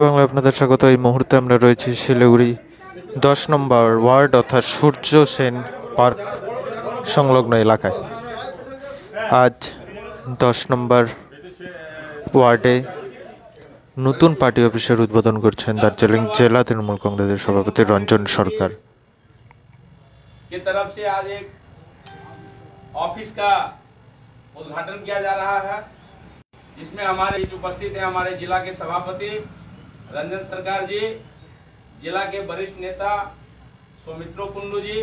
বাংলা আপনাদের স্বাগত এই মুহূর্তে আমরা রয়েছি শিলিগুড়ি দশ নম্বর ওয়ার্ড অর্থাৎ সূর্য সেন পার্ক সংলগ্ন এলাকায় আজ দশ নম্বর ওয়ার্ডে নতুন পার্টি অফিসের উদ্বোধন করছেন দার্জিলিং জেলা তৃণমূল কংগ্রেসের সভাপতি রঞ্জন সরকার की तरफ से आज एक ऑफिस का उद्घाटन किया जा रहा है जिसमें हमारे बीच उपस्थित हैं हमारे जिला के सभापति रंजन सरकार जी, जिला के वरिष्ठ नेता सौमित्रो कुंडू जी,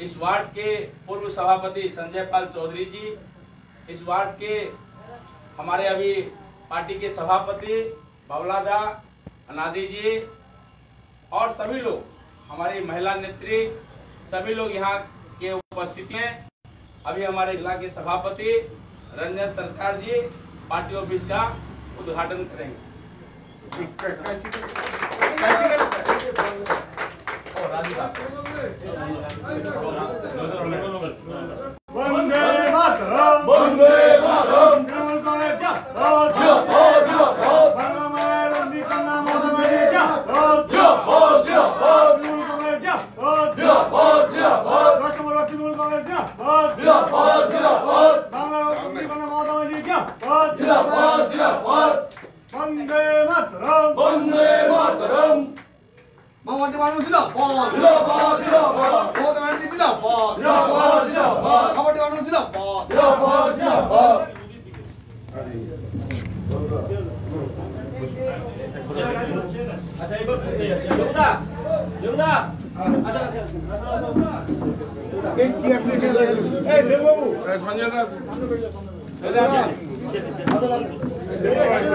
इस वार्ड के पूर्व सभापति संजय पाल चौधरी जी, इस वार्ड के हमारे अभी पार्टी के सभापति बावलादा अनादि जी और सभी लोग, हमारी महिला नेत्री, सभी लोग यहाँ के उपस्थित हैं। अभी हमारे जिला के सभापति रंजन सरकार जी पार्टी ऑफ़िस का उद्घाटन करेंगे। Vande Mataram! Vande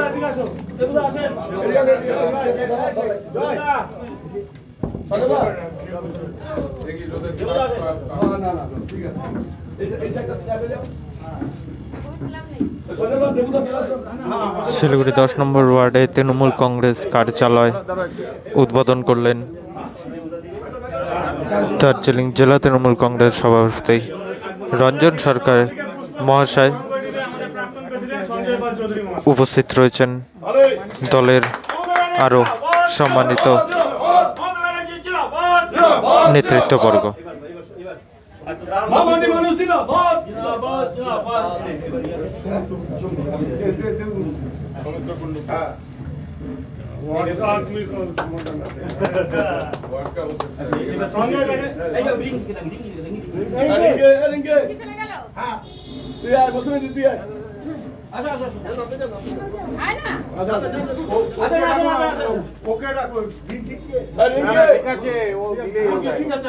ঠিক আছে শিলিগুড়ি দশ নম্বর ওয়ার্ডে তৃণমূল কংগ্রেস কার্যালয় উদ্বোধন করলেন দার্জিলিং জেলা তৃণমূল কংগ্রেস সভাপতি রঞ্জন সরকার মহাশয় উপস্থিত রয়েছেন। দলের আরও সম্মানিত নেতৃত্ববর্গ। মামাটি মানুষ জিন্দাবাদ চলে গেল আয় না ওকে রাখো ঠিক আছে ও ঠিক আছে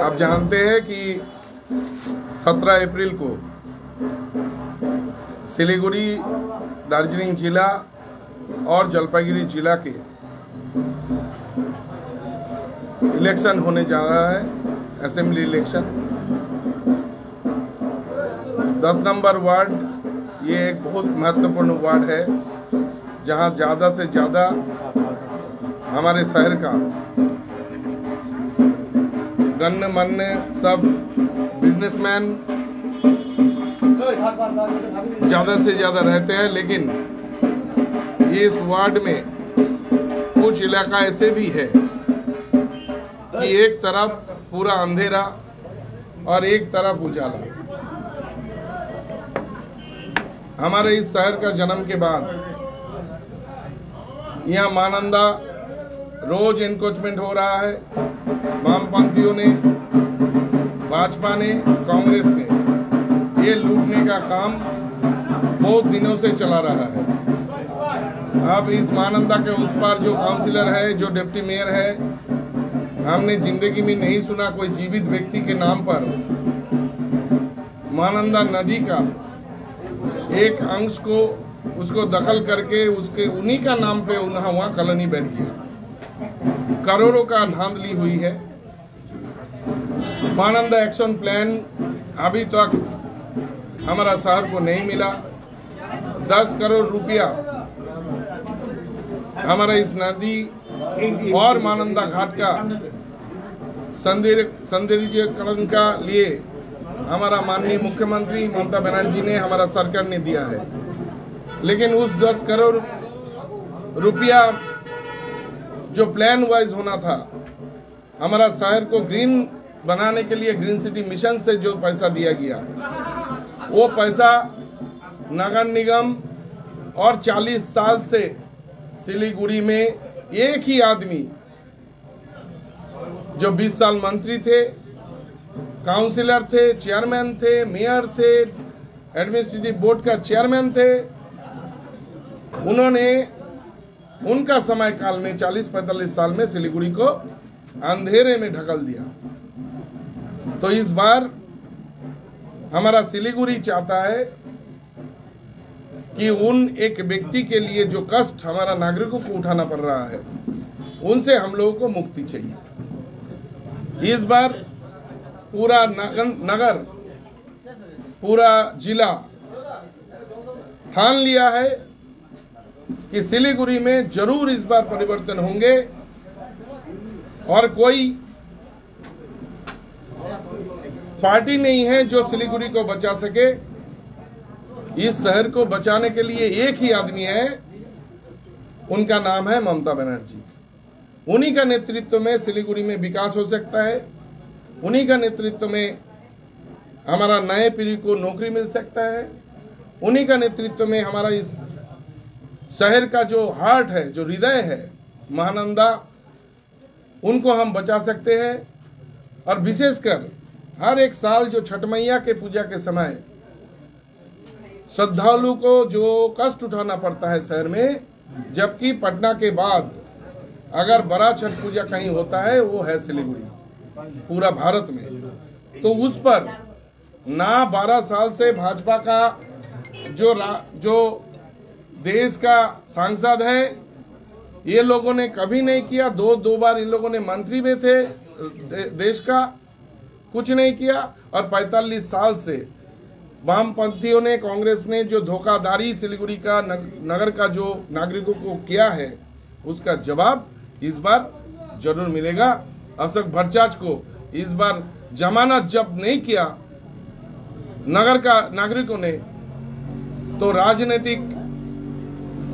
आप जानते हैं कि 17 अप्रैल को सिलीगुड़ी, दार्जिलिंग जिला और जलपाईगुड़ी जिला के इलेक्शन होने जा रहा है, असेंबली इलेक्शन। दस नंबर वार्ड, ये एक बहुत महत्वपूर्ण वार्ड है, जहाँ ज़्यादा से ज़्यादा हमारे शहर का। गण्यमान्य सब बिजनेसमैन ज़्यादा से ज़्यादा रहते हैं, लेकिन इस वार्ड में कुछ इलाका ऐसे भी है कि एक तरफ़ पूरा अंधेरा और एक तरफ़ उजाला। हमारे इस शहर का जन्म के बाद यहाँ मानंदा रोज इंक्रोचमेंट हो रहा है वामपंथियों ने, भाजपा ने, कांग्रेस ने। ये लूटने का काम बहुत दिनों से चला रहा है। अब इस मानंदा के उस पार जो काउंसिलर है, जो डिप्टी मेयर है, हमने ज़िंदगी में नहीं सुना कोई जीवित व्यक्ति के नाम पर। मानंदा नदी का एक अंश को, उसको दखल करके उसके उन्हीं का नाम पे उन्हें वहाँ कॉलोनी बैठ गया। करोड़ों का धांधली हुई है। मानंदा एक्शन प्लान अभी तक हमारा शहर को नहीं मिला। दस करोड़ रुपया हमारा इस नदी और मानंदा घाट का सौंदर्यकरण का लिए हमारा माननीय मुख्यमंत्री ममता बनर्जी ने हमारा सरकार ने दिया है। लेकिन उस दस करोड़ रुपया जो प्लान वाइज होना था, हमारा शहर को ग्रीन बनाने के लिए ग्रीन सिटी मिशन से जो पैसा दिया गया, वो पैसा नगर निगम और 40 साल से सिलीगुड़ी में एक ही आदमी, जो 20 साल मंत्री थे काउंसिलर थे चेयरमैन थे मेयर थे एडमिनिस्ट्रेटिव बोर्ड का चेयरमैन थे, उन्होंने उनका समय काल में 40-45 साल में सिलीगुड़ी को अंधेरे में ढकल दिया। तो इस बार हमारा सिलीगुड़ी चाहता है कि उन एक व्यक्ति के लिए जो कष्ट हमारा नागरिकों को उठाना पड़ रहा है उनसे हम लोगों को मुक्ति चाहिए। इस बार पूरा नगर, पूरा जिला ठान लिया है। कि सिलीगुड़ी में ज़रूर इस बार परिवर्तन होंगे और कोई पार्टी नहीं है जो सिलीगुड़ी को बचा सके। इस शहर को बचाने के लिए एक ही आदमी है, उनका नाम है ममता बनर्जी। उन्हीं का नेतृत्व में सिलीगुड़ी में विकास हो सकता है। उन्हीं का नेतृत्व में हमारा नए पीढ़ी को नौकरी मिल सकता है। उन्हीं का नेतृत्व में हमारा इस शहर का जो हार्ट है, जो हृदय है, महानंदा, उनको हम बचा सकते हैं। और विशेषकर, हर एक साल जो छठ मैया के पूजा के समय, श्रद्धालु को जो कष्ट उठाना पड़ता है शहर में, जबकि पटना के बाद अगर बड़ा छठ पूजा कहीं होता है, वो है सिलीगुड़ी, पूरा भारत में। तो उस पर ना 12 साल से भाजपा का जो जो देश का सांसद है। ये लोगों ने कभी नहीं किया। दो दो बार इन लोगों ने मंत्री भी थे दे, देश का। कुछ नहीं किया। और 45 साल से वामपंथियों ने कांग्रेस ने जो धोखाधड़ी सिलीगुड़ी का नग, नगर का जो नागरिकों को किया है उसका जवाब इस बार ज़रूर मिलेगा। अशोक भट्टाचार्य को इस बार जमानत जब नहीं किया। नगर का नागरिकों ने। तो राजनीतिक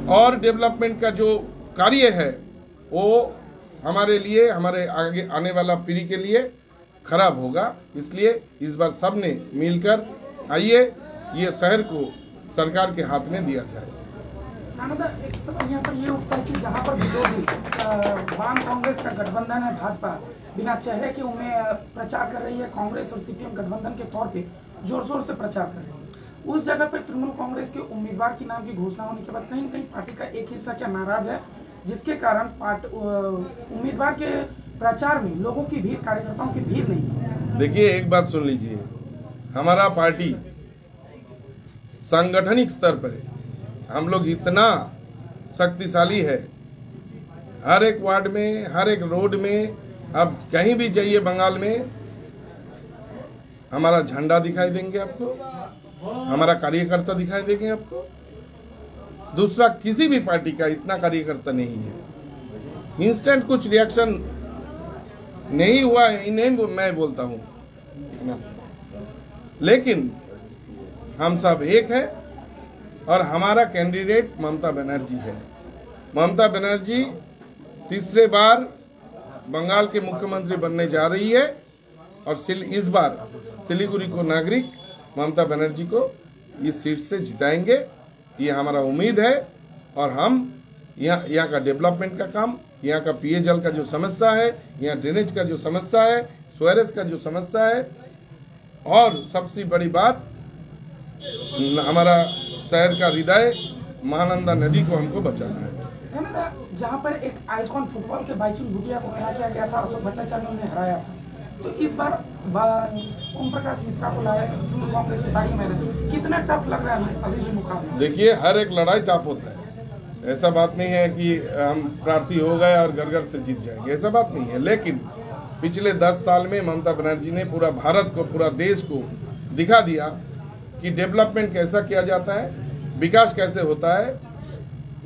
और डेवलपमेंट का जो कार्य है, वो हमारे लिए, हमारे आगे आने वाला पीढ़ी के लिए खराब होगा। इसलिए इस बार सबने मिलकर आइए, ये शहर को सरकार के हाथ में दिया जाए। सवाल यहाँ पर ये उठता है कि जहाँ पर विरोधी वाम कांग्रेस का गठबंधन है भाजपा, बिना चेहरे के उन्हें प्रचार कर रही है कांग्रेस और सीपीएम गठबंधन के तौर पे ज़ोर शोर से प्रचार कर रही है। उस जगह पर तृणमूल कांग्रेस के उम्मीदवार के नाम की घोषणा होने के बाद कहीं न कहीं पार्टी का एक हिस्सा क्या नाराज़ है, जिसके कारण उम्मीदवार के प्रचार में लोगों की भीड़, कार्यकर्ताओं की भीड़ नहीं देखिए, एक बात सुन लीजिए। हमारा पार्टी सांगठनिक स्तर पर हम लोग इतना शक्तिशाली है। हर एक वार्ड में, हर एक रोड में आप कहीं भी जाइए बंगाल में, हमारा झंडा दिखाई देंगे आपको। हमारा कार्यकर्ता दिखाई देंगे आपको। दूसरा, किसी भी पार्टी का इतना कार्यकर्ता नहीं है। इंस्टेंट कुछ रिएक्शन नहीं हुआ है नहीं मैं बोलता हूँ। लेकिन हम सब एक है और हमारा कैंडिडेट ममता बनर्जी है। ममता बनर्जी तीसरे बार बंगाल के मुख्यमंत्री बनने जा रही है और इस बार सिलीगुड़ी को नागरिक ममता बनर्जी को इस सीट से जिताएँगे, ये हमारा उम्मीद है। और हम यहाँ यहाँ का डेवलपमेंट का काम, यहाँ का पेयजल का जो समस्या है, यहाँ ड्रेनेज का जो समस्या है स्वेरेज का जो समस्या है। और सबसे बड़ी बात, हमारा शहर का हृदय महानंदा नदी को हमको बचाना है। जहाँ पर एक आइकॉन फुटबॉल के बाईचुंग भुटिया को खड़ा किया गया था, अशोक भट्टाचार्य ने हराया था। तो इस बार ओम प्रकाश मिश्रा को कितना टफ लग रहा है अभी भी मुकाबला। देखिए, हर एक लड़ाई टफ होता है। ऐसा बात नहीं है कि हम प्रार्थी हो गए और घर घर से जीत जाएँगे, ऐसा बात नहीं है। लेकिन पिछले दस साल में ममता बनर्जी ने पूरा भारत को, पूरा देश को दिखा दिया कि डेवलपमेंट कैसा किया जाता है, विकास कैसे होता है,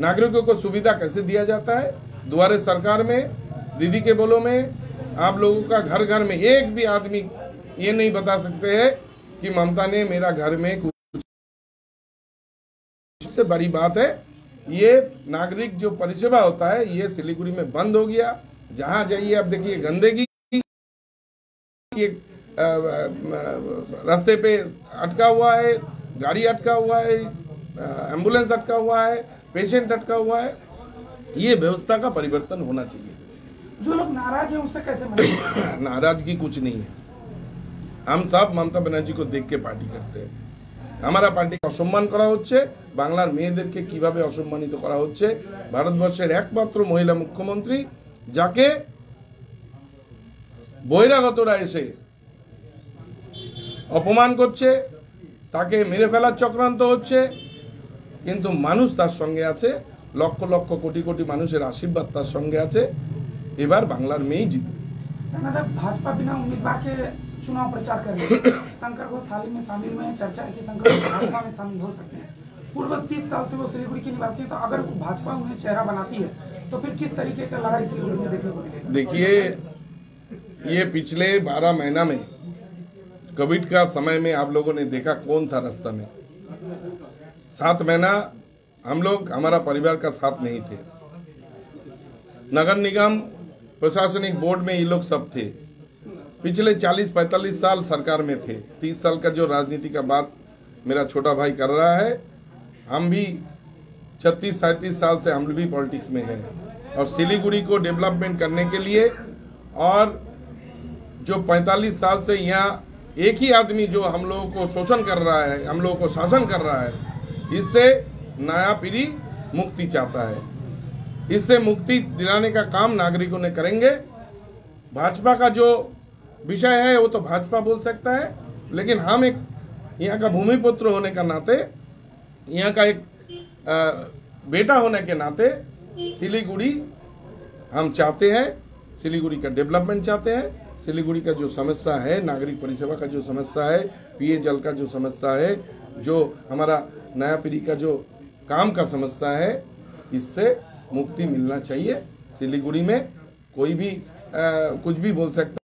नागरिकों को सुविधा कैसे दिया जाता है दुआरे सरकार में, दीदी के बोलों में आप लोगों का घर घर में एक भी आदमी ये नहीं बता सकते हैं कि ममता ने मेरा घर में कुछ सबसे बड़ी बात है। ये नागरिक जो परिसेवा होता है, ये सिलीगुड़ी में बंद हो गया। जहाँ जाइए अब देखिए गंदगी रास्ते पे अटका हुआ है, गाड़ी अटका हुआ है एंबुलेंस अटका हुआ है, पेशेंट अटका हुआ है। ये व्यवस्था का परिवर्तन होना चाहिए। जो लोग नाराज हैं उससे कैसे मनाएंगे नाराजगी कुछ नहीं है हम सब মমতা ব্যানার্জি को देख के पार्टी करते हैं আমরা পার্টিকে অসম্মান করা হচ্ছে বাংলার মেয়েদেরকে কিভাবে অসম্মানিত করা হচ্ছে ভারতবর্ষের একমাত্র মহিলা মুখ্যমন্ত্রী যাকে বহিরাগতরা এসে অপমান করছে তাকে মেরে ফেলার চক্রান্ত হচ্ছে কিন্তু মানুষ তার সঙ্গে আছে লক্ষ লক্ষ কোটি কোটি মানুষের আশীর্বাদ তার সঙ্গে আছে এবার বাংলার মেয়েই জিতবে मतलब भाजपा बिना उम्मीदवार के चुनाव प्रचार कर रही है शंकर घोष हाल ही में शामिल हुए हैं चर्चा है कि शंकर घोष भाजपा में शामिल हो सकते हैं पूर्व तीस साल से वो सिलीगुड़ी के निवासी हैं तो अगर भाजपा उन्हें चेहरा बनाती है तो फिर किस तरीके का लड़ाई सिलीगुड़ी में देखने को मिलेगा देखिए ये पिछले बारह महीना में कोविड का समय में आप लोगों ने देखा कौन था रास्ता में सात महीना हम लोग हमारा परिवार का साथ नहीं थे नगर निगम प्रशासनिक बोर्ड में ये लोग सब थे। पिछले 40-45 साल सरकार में थे। 30 साल का जो राजनीति का बात मेरा छोटा भाई कर रहा है, हम भी छत्तीस सैंतीस साल से हम भी पॉलिटिक्स में हैं। और सिलीगुड़ी को डेवलपमेंट करने के लिए और जो 45 साल से यहाँ एक ही आदमी जो हम लोगों को शोषण कर रहा है, हम लोगों को शासन कर रहा है, इससे नया पीढ़ी मुक्ति चाहता है। इससे मुक्ति दिलाने का काम नागरिकों ने करेंगे। भाजपा का जो विषय है वो तो भाजपा बोल सकता है लेकिन हम एक यहाँ का भूमिपुत्र होने का नाते यहाँ का एक अ, बेटा होने के नाते सिलीगुड़ी हम चाहते हैं सिलीगुड़ी का डेवलपमेंट चाहते हैं सिलीगुड़ी का जो समस्या है नागरिक परिसेवा का जो समस्या है पिए जल का जो समस्या है जो हमारा नया पीढ़ी का जो काम का समस्या है इससे मुक्ति मिलना चाहिए। सिलीगुड़ी में कोई भी आ, कुछ भी बोल सकता